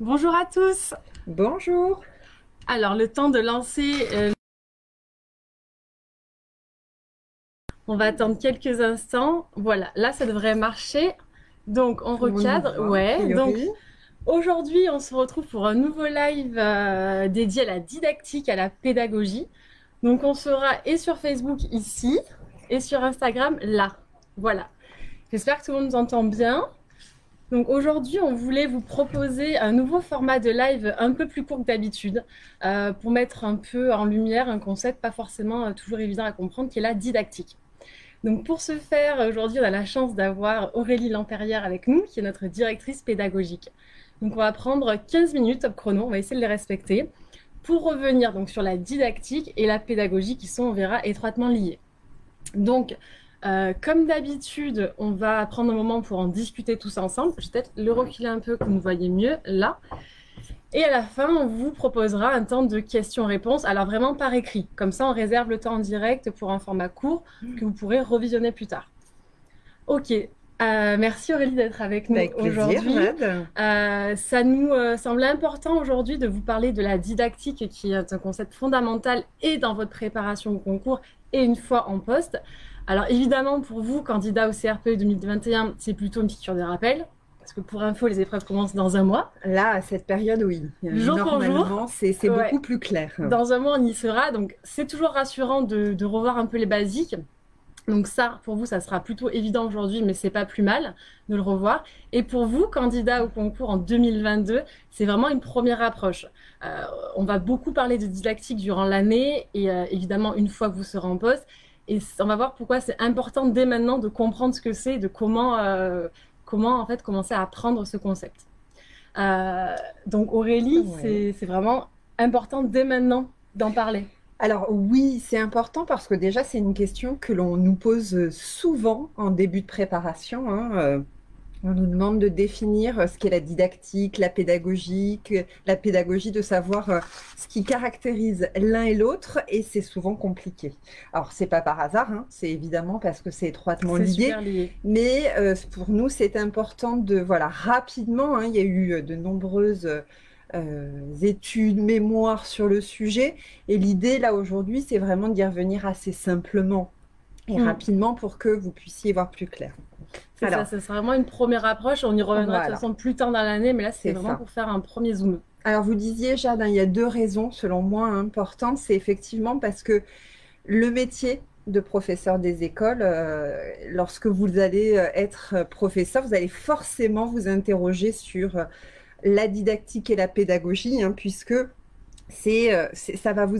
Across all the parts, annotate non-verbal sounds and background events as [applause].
Bonjour à tous. Bonjour. Alors, le temps de lancer. euh, On va attendre quelques instants. Voilà, là, ça devrait marcher. Donc, on recadre. a Ouais. Donc, aujourd'hui, on se retrouve pour un nouveau live euh, dédié à la didactique, à la pédagogie. Donc, on sera et sur Facebook ici et sur Instagram là. Voilà. J'espère que tout le monde nous entend bien. Donc aujourd'hui, on voulait vous proposer un nouveau format de live un peu plus court que d'habitude euh, pour mettre un peu en lumière un concept pas forcément euh, toujours évident à comprendre qui est la didactique. Donc pour ce faire, aujourd'hui, on a la chance d'avoir Aurélie Lampérière avec nous, qui est notre directrice pédagogique. Donc on va prendre 15 minutes top chrono, on va essayer de les respecter pour revenir donc sur la didactique et la pédagogie qui sont, on verra, étroitement liées. Donc euh, comme d'habitude, on va prendre un moment pour en discuter tous ensemble. Je vais peut-être le reculer un peu, que vous voyez mieux là. Et à la fin, on vous proposera un temps de questions-réponses. Alors vraiment par écrit. Comme ça, on réserve le temps en direct pour un format court que vous pourrez revisionner plus tard. Ok. Euh, merci Aurélie d'être avec nous aujourd'hui. Euh, ça nous euh, semble important aujourd'hui de vous parler de la didactique qui est un concept fondamental et dans votre préparation au concours et une fois en poste. Alors évidemment pour vous, candidats au CRPE 2021, c'est plutôt une piqûre de rappel parce que pour info, les épreuves commencent dans un mois. Là, à cette période, oui. Jour pour Normalement, c'est Ouais. beaucoup plus clair. Dans un mois, on y sera, donc c'est toujours rassurant de, de revoir un peu les basiques. Donc ça, pour vous, ça sera plutôt évident aujourd'hui, mais c'est pas plus mal de le revoir. Et pour vous, candidats au concours en 2022, c'est vraiment une première approche. Euh, on va beaucoup parler de didactique durant l'année et euh, évidemment une fois que vous serez en poste. Et on va voir pourquoi c'est important dès maintenant de comprendre ce que c'est, de comment, euh, comment en fait commencer à apprendre ce concept. Euh, donc Aurélie, Ouais. c'est c'est vraiment important dès maintenant d'en parler. Alors oui, c'est important parce que déjà, c'est une question que l'on nous pose souvent en début de préparation. hein. On nous demande de définir euh, ce qu'est la didactique, la pédagogique, la pédagogie, de savoir euh, ce qui caractérise l'un et l'autre, et c'est souvent compliqué. Alors, c'est pas par hasard, hein, c'est évidemment parce que c'est étroitement lié. Mais euh, pour nous, c'est important de, voilà, rapidement, hein, il y a eu de nombreuses euh, études, mémoires sur le sujet. Et l'idée, là, aujourd'hui, c'est vraiment d'y revenir assez simplement et Mm. rapidement pour que vous puissiez voir plus clair. Ça, Alors. ce sera vraiment une première approche. On y reviendra de toute façon plus tard dans l'année, mais là, c'est vraiment ça. pour faire un premier zoom. Alors, vous disiez, Jade, hein, il y a deux raisons, selon moi, importantes. C'est effectivement parce que le métier de professeur des écoles, euh, lorsque vous allez euh, être professeur, vous allez forcément vous interroger sur euh, la didactique et la pédagogie, hein, puisque c'est, euh, c'est- ça va vous,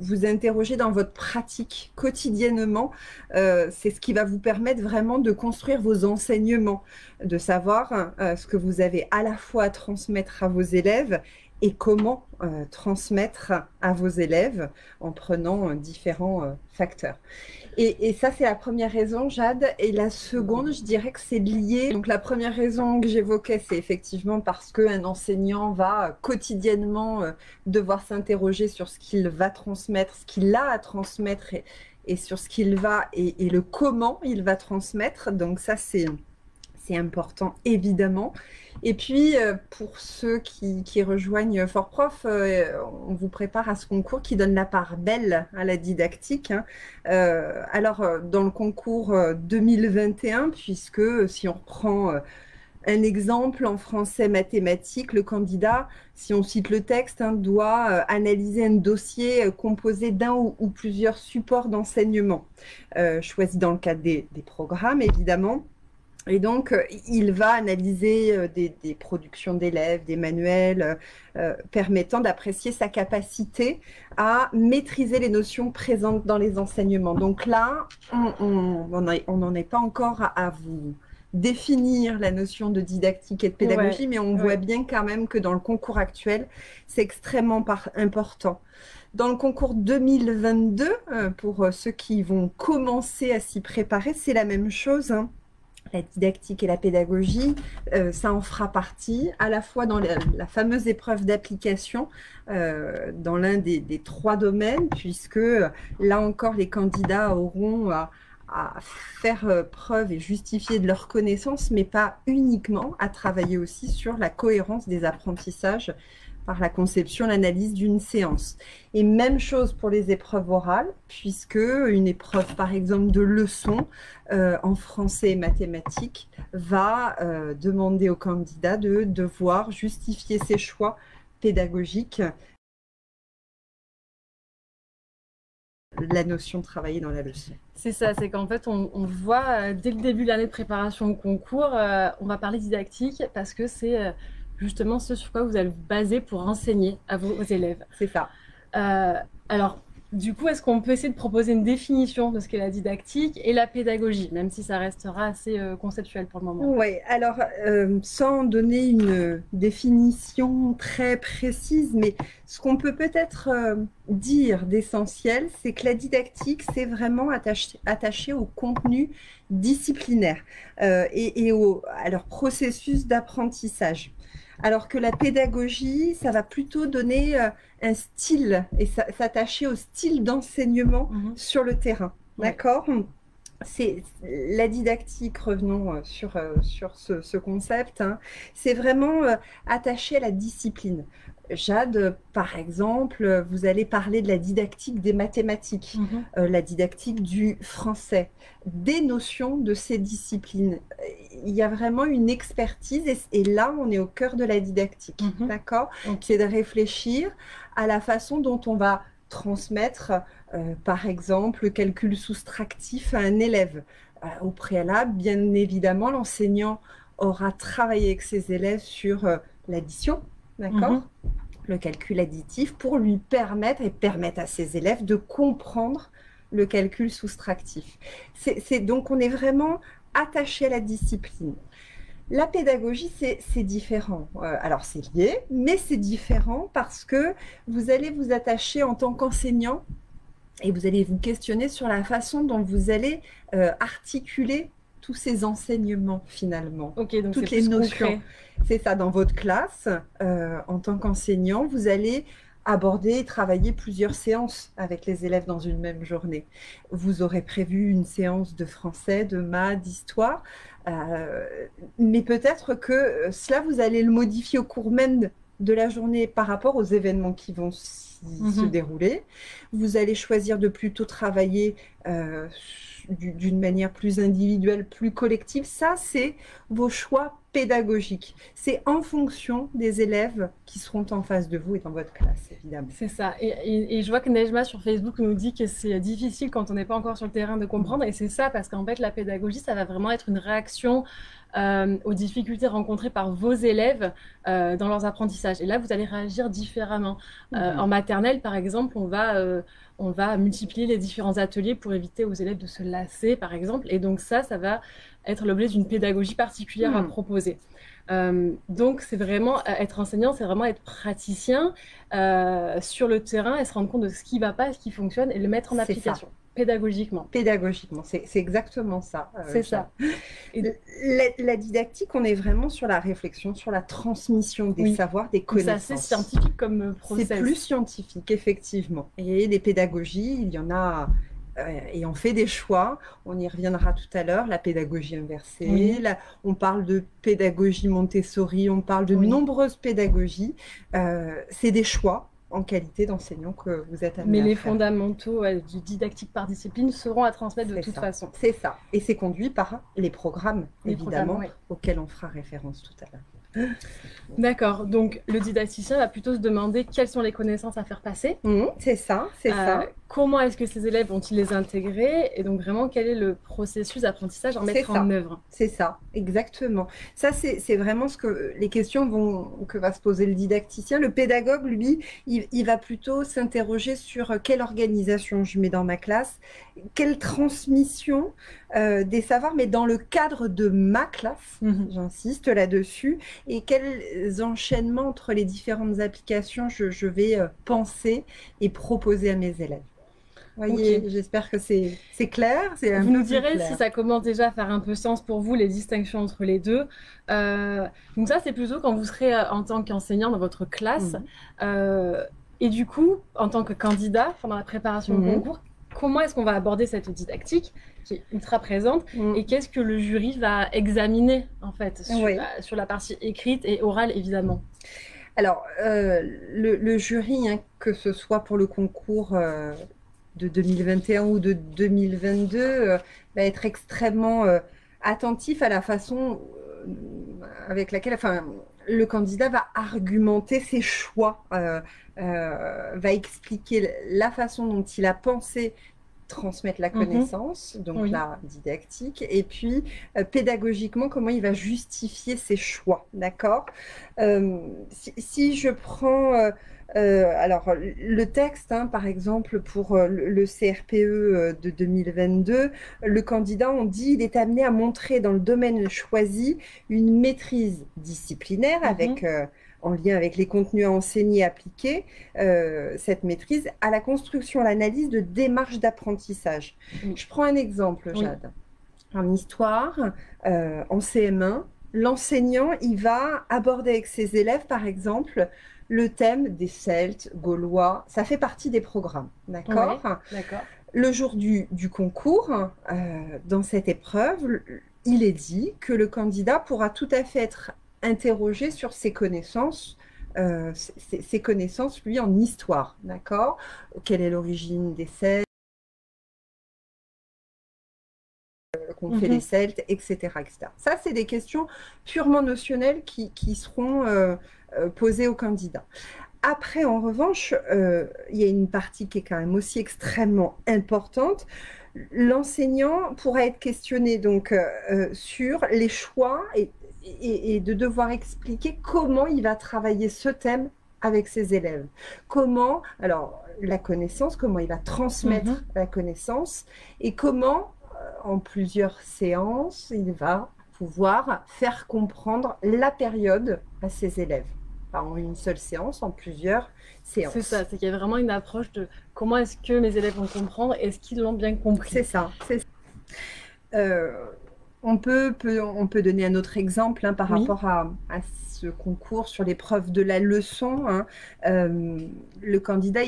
vous interroger dans votre pratique quotidiennement. Euh, c'est ce qui va vous permettre vraiment de construire vos enseignements, de savoir euh, ce que vous avez à la fois à transmettre à vos élèves et comment euh, transmettre à vos élèves en prenant euh, différents euh, facteurs. Et, ça, c'est la première raison, Jade. Et la seconde, je dirais que c'est lié. Donc, la première raison que j'évoquais, c'est effectivement parce qu'un enseignant va quotidiennement devoir s'interroger sur ce qu'il va transmettre, ce qu'il a à transmettre et, sur ce qu'il va et le comment il va transmettre. Donc, ça, c'est. C'est important, évidemment. Et puis, euh, pour ceux qui, rejoignent Fort Prof, euh, on vous prépare à ce concours qui donne la part belle à la didactique. hein. Euh, alors, dans le concours euh, 2021, puisque si on reprend un exemple en français mathématiques, le candidat, si on cite le texte, hein, doit analyser un dossier composé d'un ou, plusieurs supports d'enseignement, euh, choisis dans le cadre des programmes, évidemment. Et donc, euh, il va analyser euh, des, des productions d'élèves, des manuels, euh, permettant d'apprécier sa capacité à maîtriser les notions présentes dans les enseignements. Donc là, on n'en est pas encore à, à vous définir la notion de didactique et de pédagogie, Ouais, mais on ouais. voit bien quand même que dans le concours actuel, c'est extrêmement important. Dans le concours 2022, euh, pour ceux qui vont commencer à s'y préparer, c'est la même chose. hein. La didactique et la pédagogie, euh, ça en fera partie, à la fois dans la, fameuse épreuve d'application, euh, dans l'un des, trois domaines, puisque euh, là encore, les candidats auront à, à faire preuve et justifier de leurs connaissances, mais pas uniquement, à travailler aussi sur la cohérence des apprentissages par la conception, l'analyse d'une séance. Et même chose pour les épreuves orales, puisque une épreuve, par exemple, de leçon euh, en français et mathématiques va euh, demander au candidat de devoir justifier ses choix pédagogiques la notion de travailler dans la leçon. C'est ça, c'est qu'en fait, on, voit euh, dès le début de l'année de préparation au concours, on va parler didactique parce que c'est justement ce sur quoi vous allez vous baser pour enseigner à vos, élèves. C'est ça. alors, du coup, est-ce qu'on peut essayer de proposer une définition de ce qu'est la didactique et la pédagogie, même si ça restera assez euh, conceptuel pour le moment? Oui, alors euh, sans donner une définition très précise, mais ce qu'on peut peut-être euh, dire d'essentiel, c'est que la didactique, c'est vraiment attaché, attaché, au contenu disciplinaire et, et au, à leur processus d'apprentissage alors que la pédagogie, ça va plutôt donner euh, un style et s'attacher au style d'enseignement mhm. sur le terrain. D'accord? C'est la didactique, revenons euh, sur, euh, sur ce, concept, hein. c'est vraiment attaché à la discipline. Jade, par exemple, vous allez parler de la didactique des mathématiques, mhm. euh, la didactique du français, des notions de ces disciplines. Il y a vraiment une expertise et, là, on est au cœur de la didactique, mhm. d'accord? C'est de réfléchir à la façon dont on va transmettre, euh, par exemple, le calcul soustractif à un élève. Euh, au préalable, bien évidemment, l'enseignant aura travaillé avec ses élèves sur l'addition, d'accord? Mhm le calcul additif pour lui permettre et permettre à ses élèves de comprendre le calcul soustractif. C'est donc on est vraiment attaché à la discipline. La pédagogie, c'est différent. Euh, alors c'est lié, mais c'est différent parce que vous allez vous attacher en tant qu'enseignant et vous allez vous questionner sur la façon dont vous allez euh, articuler tous ces enseignements finalement, donc toutes les notions. C'est ça, dans votre classe, euh, en tant qu'enseignant, vous allez aborder et travailler plusieurs séances avec les élèves dans une même journée. Vous aurez prévu une séance de français, de maths, d'histoire, euh, mais peut-être que cela, vous allez le modifier au cours même de la journée par rapport aux événements qui vont se mhm. dérouler. Vous allez choisir de plutôt travailler euh, d'une manière plus individuelle, plus collective. Ça, c'est vos choix pédagogiques. C'est en fonction des élèves qui seront en face de vous et dans votre classe, évidemment. C'est ça. Et, je vois que Nejma sur Facebook nous dit que c'est difficile quand on n'est pas encore sur le terrain de comprendre. Et c'est ça, parce qu'en fait, la pédagogie, ça va vraiment être une réaction euh, aux difficultés rencontrées par vos élèves euh, dans leurs apprentissages. Et là, vous allez réagir différemment. Euh, mhm. En maternelle, par exemple, on va on va multiplier les différents ateliers pour éviter aux élèves de se lasser, par exemple. Et donc ça, ça va être l'objet d'une pédagogie particulière à hmm. proposer. Euh, donc c'est vraiment être enseignant, c'est vraiment être praticien euh, sur le terrain et se rendre compte de ce qui ne va pas, ce qui fonctionne et le mettre en application pédagogiquement. Pédagogiquement, c'est exactement ça. Euh, c'est ça. la, didactique, on est vraiment sur la réflexion, sur la transmission des savoirs, des connaissances. C'est assez scientifique comme process. C'est plus scientifique, effectivement. Et les pédagogies, il y en a euh, et on fait des choix. On y reviendra tout à l'heure. La pédagogie inversée. on parle de pédagogie Montessori. On parle de nombreuses pédagogies. Euh, c'est des choix en qualité d'enseignant que vous êtes amené Mais les fondamentaux du didactique par discipline seront à transmettre de toute façon. C'est ça. Et c'est conduit par les programmes, évidemment, auxquels on fera référence tout à l'heure. D'accord, donc le didacticien va plutôt se demander quelles sont les connaissances à faire passer. Mmh, c'est ça, c'est ça. Euh, comment est-ce que ces élèves vont-ils les intégrer Et donc vraiment, quel est le processus d'apprentissage à mettre en œuvre? C'est ça, exactement. Ça, c'est vraiment ce que les questions vont, que va se poser le didacticien. Le pédagogue, lui, il, va plutôt s'interroger sur quelle organisation je mets dans ma classe, quelle transmission euh, des savoirs, mais dans le cadre de ma classe, mmh. j'insiste là-dessus et quels enchaînements entre les différentes applications je, vais euh, penser et proposer à mes élèves? Voyez, j'espère que c'est clair. Vous nous direz si ça commence déjà à faire un peu sens pour vous, les distinctions entre les deux. Euh, donc ça, c'est plutôt quand vous serez en tant qu'enseignant dans votre classe. Mhm. et du coup, en tant que candidat pendant la préparation au mhm. concours, comment est-ce qu'on va aborder cette didactique qui est ultra présente mm. et qu'est-ce que le jury va examiner en fait sur, la, partie écrite et orale évidemment alors, euh, le, jury, hein, que ce soit pour le concours euh, de 2021 ou de 2022, euh, va être extrêmement attentif à la façon avec laquelle, enfin, le candidat va argumenter ses choix, va expliquer la façon dont il a pensé transmettre la mhm. connaissance, donc la didactique, et puis euh, pédagogiquement, comment il va justifier ses choix, d'accord? Euh, si, je prends... Euh, alors, le texte, hein, par exemple, pour le, CRPE de 2022, le candidat, on dit, il est amené à montrer dans le domaine choisi une maîtrise disciplinaire avec mhm en lien avec les contenus à enseigner appliqués, euh, cette maîtrise, à la construction, à l'analyse de démarches d'apprentissage. Je prends un exemple, Jade. En histoire, euh, en CM1, l'enseignant, il va aborder avec ses élèves, par exemple, le thème des Celtes, Gaulois. Ça fait partie des programmes, d'accord D'accord. Le jour du, concours, euh, dans cette épreuve, il est dit que le candidat pourra tout à fait être interroger sur ses connaissances, euh, ses, connaissances, lui, en histoire, d'accord? Quelle est l'origine des Celtes? Euh, qu'on fait les mhm. Celtes, etc., etc. Ça, c'est des questions purement notionnelles qui, seront euh, posées aux candidats. Après, en revanche, il y a une partie qui est quand même aussi extrêmement importante. L'enseignant pourra être questionné donc sur les choix et et, de devoir expliquer comment il va travailler ce thème avec ses élèves. Comment, alors la connaissance, comment il va transmettre mhm. la connaissance et comment, euh, en plusieurs séances, il va pouvoir faire comprendre la période à ses élèves. Pas en une seule séance, en plusieurs séances. C'est ça, c'est qu'il y a vraiment une approche de comment est-ce que mes élèves vont comprendre, est-ce qu'ils l'ont bien compris. C'est ça, c'est euh, on peut, on peut donner un autre exemple hein, par rapport à, ce concours sur l'épreuve de la leçon. Hein. Euh, le candidat,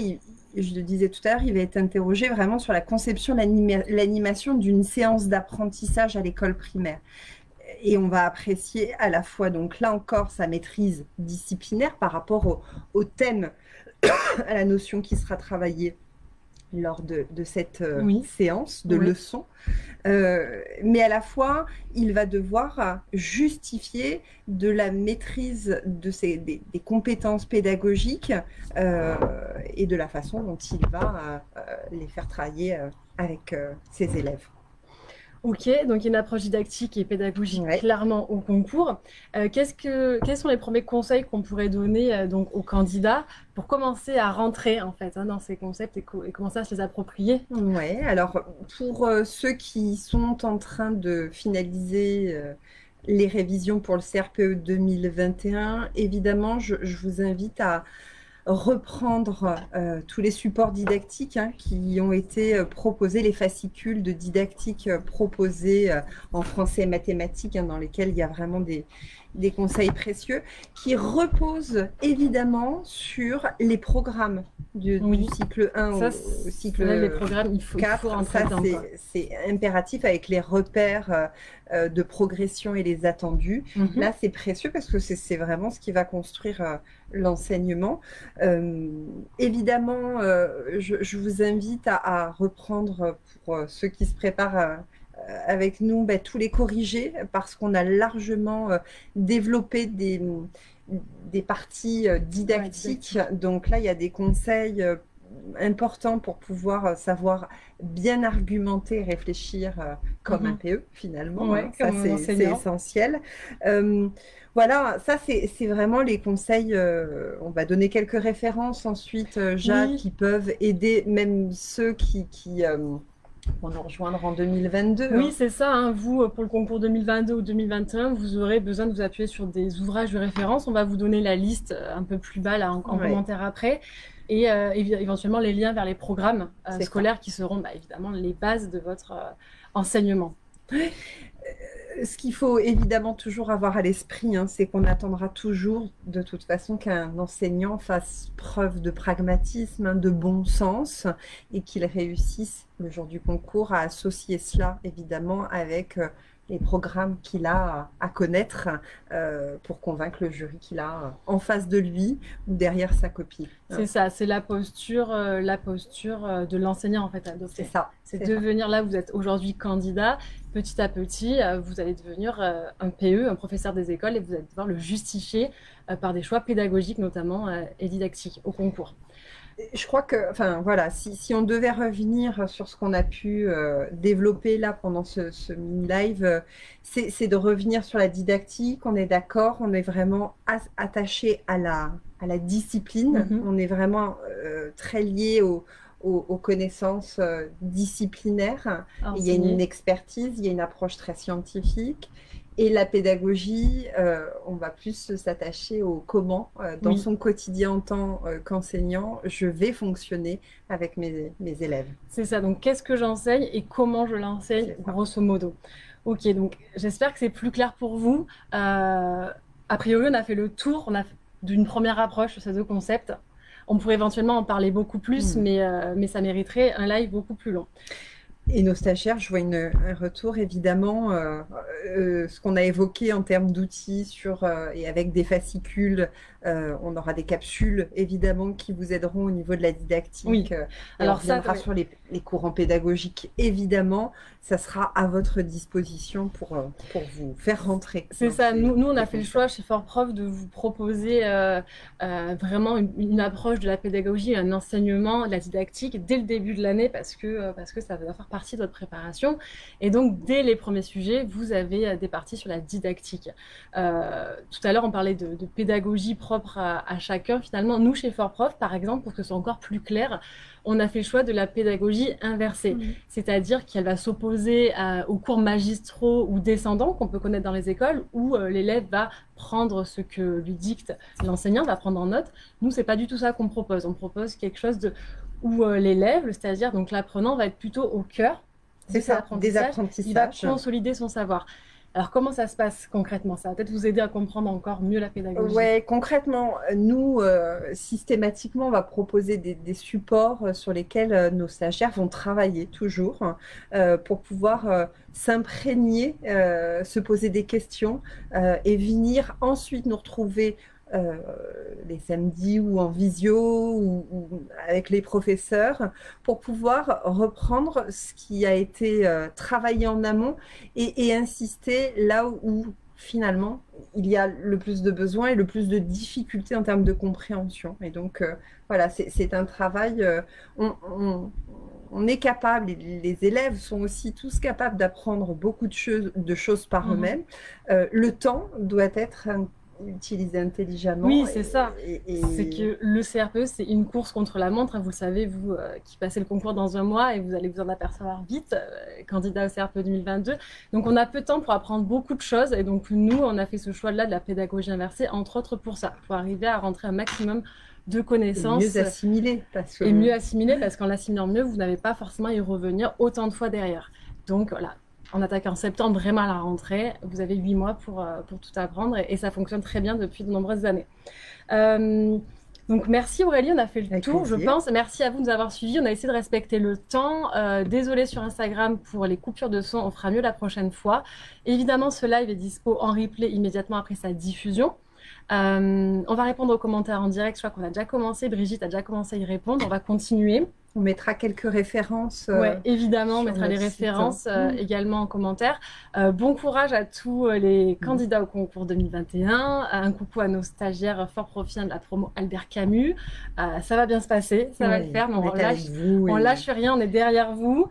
je le disais tout à l'heure, il va être interrogé vraiment sur la conception, l'animation d'une séance d'apprentissage à l'école primaire. Et on va apprécier à la fois, donc là encore, sa maîtrise disciplinaire par rapport au thème, [coughs] à la notion qui sera travaillée lors de, cette euh, séance de leçon. Euh, mais à la fois, il va devoir justifier de la maîtrise de ses, des, compétences pédagogiques euh, et de la façon dont il va les faire travailler avec ses élèves. Ok, donc il y a une approche didactique et pédagogique clairement au concours. Euh, qu'est-ce que, quels sont les premiers conseils qu'on pourrait donner euh, donc aux candidats pour commencer à rentrer en fait hein, dans ces concepts et, commencer à se les approprier? Oui, alors pour euh, ceux qui sont en train de finaliser les révisions pour le CRPE 2021, évidemment, je vous invite à reprendre euh, tous les supports didactiques hein, qui ont été euh, proposés, les fascicules de didactique euh, proposés en français et mathématiques, hein, dans lesquels il y a vraiment des, des conseils précieux, qui reposent évidemment sur les programmes du, cycle 1 au, cycle les programmes, il faut, 4. c'est impératif avec les repères euh, euh, de progression et les attendus. Mhm. Là, c'est précieux parce que c'est vraiment ce qui va construire euh, l'enseignement. évidemment, je, vous invite à, à reprendre pour ceux qui se préparent avec nous bah, tous les corriger parce qu'on a largement euh, développé des, des parties euh, didactiques. Donc là, il y a des conseils importants pour pouvoir savoir bien argumenter, réfléchir comme un mhm. PE finalement. Hein. ça, c'est essentiel. voilà, ça, c'est vraiment les conseils. on va donner quelques références ensuite, Jacques, qui peuvent aider même ceux qui, qui pour nous rejoindre en 2022. Oui, hein. c'est ça. Hein. Vous, euh, pour le concours 2022 ou 2021, vous aurez besoin de vous appuyer sur des ouvrages de référence. On va vous donner la liste euh, un peu plus bas là, en, commentaire après. Et euh, éventuellement les liens vers les programmes scolaires qui seront bah, évidemment les bases de votre enseignement. Ce qu'il faut évidemment toujours avoir à l'esprit, hein, c'est qu'on attendra toujours de toute façon qu'un enseignant fasse preuve de pragmatisme, hein, de bon sens, et qu'il réussisse le jour du concours à associer cela évidemment avec euh, les programmes qu'il a à connaître euh, pour convaincre le jury qu'il a en face de lui ou derrière sa copie. C'est ça, c'est la posture, euh, la posture euh, de l'enseignant en fait C'est ça. C'est devenir là, vous êtes aujourd'hui candidat, petit à petit, vous allez devenir un PE, un professeur des écoles, et vous allez devoir le justifier par des choix pédagogiques notamment et didactiques au concours je crois que, enfin voilà, si, on devait revenir sur ce qu'on a pu euh, développer là pendant ce, mini-live, euh, c'est de revenir sur la didactique. On est d'accord, on est vraiment attaché à la, à la discipline. Mm-hmm. On est vraiment euh, très lié aux, connaissances disciplinaires. Il y a une expertise, il y a une approche très scientifique. Et la pédagogie, euh, on va plus s'attacher au comment, euh, dans son quotidien en tant euh, qu'enseignant, je vais fonctionner avec mes, mes élèves. C'est ça, donc qu'est-ce que j'enseigne et comment je l'enseigne, grosso modo. Ok, donc j'espère que c'est plus clair pour vous. a priori, on a fait le tour d'une première approche sur ces deux concepts. On pourrait éventuellement en parler beaucoup plus, hmm. mais, mais ça mériterait un live beaucoup plus long. Et nos stagiaires, je vois une, un retour évidemment, euh, euh, ce qu'on a évoqué en termes d'outils sur euh, et avec des fascicules, on aura des capsules évidemment qui vous aideront au niveau de la didactique. Oui. Alors on ça, sur les, les, courants pédagogiques évidemment, ça sera à votre disposition pour, pour vous faire rentrer. C'est ça. Nous, nous, on a fait le choix chez Fort Prof de vous proposer vraiment une, une, approche de la pédagogie, un enseignement, de la didactique dès le début de l'année parce que parce que ça va faire partie de votre préparation. Et donc, dès les premiers sujets, vous avez euh, des parties sur la didactique. Euh, tout à l'heure, on parlait de, pédagogie propre à, chacun. Finalement, nous, chez Fort Prof, par exemple, pour que ce soit encore plus clair, on a fait le choix de la pédagogie inversée, c'est-à-dire qu'elle va s'opposer aux cours magistraux ou descendants qu'on peut connaître dans les écoles, où euh, l'élève va prendre ce que lui dicte l'enseignant, va prendre en note. Nous, c'est pas du tout ça qu'on propose. On propose quelque chose de où euh, l'élève, le stagiaire, donc l'apprenant, va être plutôt au cœur des apprentissages. Il va consolider son savoir. Alors, comment ça se passe concrètement? Ça va peut-être vous aider à comprendre encore mieux la pédagogie. Oui, concrètement, nous, euh, systématiquement, on va proposer des, supports euh, sur lesquels nos stagiaires vont travailler toujours pour pouvoir s'imprégner, se poser des questions et venir ensuite nous retrouver euh, les samedis ou en visio ou, avec les professeurs pour pouvoir reprendre ce qui a été euh, travaillé en amont et, insister là où, finalement il y a le plus de besoins et le plus de difficultés en termes de compréhension. Et donc euh, voilà, c'est un travail, on, est capable, les élèves sont aussi tous capables d'apprendre beaucoup de choses, de choses par mmh eux-mêmes. le temps doit être un utiliser intelligemment. Oui, c'est ça. C'est que le CRPE, c'est une course contre la montre. Vous savez, vous euh, qui passez le concours dans un mois et vous allez vous en apercevoir vite, euh, candidat au CRPE 2022. Donc, on a peu de temps pour apprendre beaucoup de choses. Et donc, nous, on a fait ce choix-là de la pédagogie inversée, entre autres pour ça, pour arriver à rentrer un maximum de connaissances. Et mieux assimiler. Parce que... Et mieux assimiler, parce qu'en l'assimilant mieux, vous n'avez pas forcément à y revenir autant de fois derrière. Donc, voilà, on attaque en septembre, vraiment à la rentrée. Vous avez huit mois pour, euh, pour tout apprendre et, ça fonctionne très bien depuis de nombreuses années. Euh, donc merci Aurélie, on a fait le tour, je pense. Merci à vous de nous avoir suivis. On a essayé de respecter le temps. Euh, désolé sur Instagram pour les coupures de son, on fera mieux la prochaine fois. Évidemment, ce live est dispo en replay immédiatement après sa diffusion. on va répondre aux commentaires en direct. Je crois qu'on a déjà commencé. Brigitte a déjà commencé à y répondre. On va continuer. On mettra quelques références. oui, euh, évidemment, on mettra les références euh, mm. également en commentaire. Euh, bon courage à tous les mm. candidats au concours 2021. Un coucou à nos stagiaires fort profils de la promo Albert Camus. ça va bien se passer, ça va le faire. on, lâche, on lâche rien, on est derrière vous.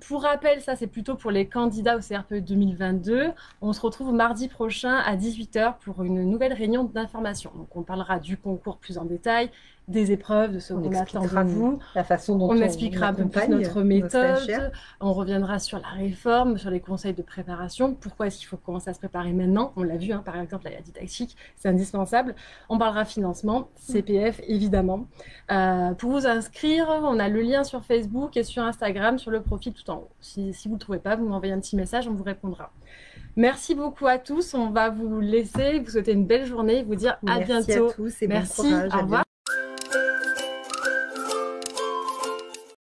Pour rappel, ça c'est plutôt pour les candidats au CRPE 2022. On se retrouve mardi prochain à 18h pour une nouvelle réunion d'information. Donc on parlera du concours plus en détail, des épreuves, de ce qu'on attend de vous. La façon dont on, expliquera un peu plus notre méthode. On reviendra sur la réforme, sur les conseils de préparation. Pourquoi est-ce qu'il faut commencer à se préparer maintenant? On l'a vu, hein, par exemple, la didactique, c'est indispensable. On parlera financement, CPF, évidemment. Euh, pour vous inscrire, on a le lien sur Facebook et sur Instagram, sur le profil tout en haut. Si, si vous ne le trouvez pas, vous m'envoyez un petit message, on vous répondra. Merci beaucoup à tous. On va vous laisser, vous souhaiter une belle journée, vous dire à Merci bientôt. à tous et bon Merci, courage. au revoir.